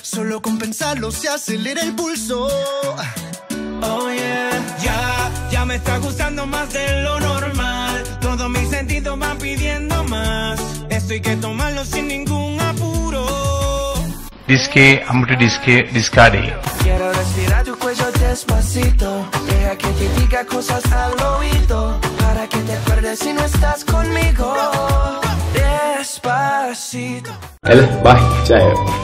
Solo con pensarlo se acelera el pulso. Oh yeah, ya, ya me está gustando más de lo normal. Todos mis sentidos van pidiendo más. Esto hay que tomarlo sin ningún apuro. Disque, amor disque, discade. Quiero respirar tu cuello despacito. Deja que te diga cosas al oído. Para que te acuerdes si no estás conmigo. Despacito. Alah, bye. Ciao.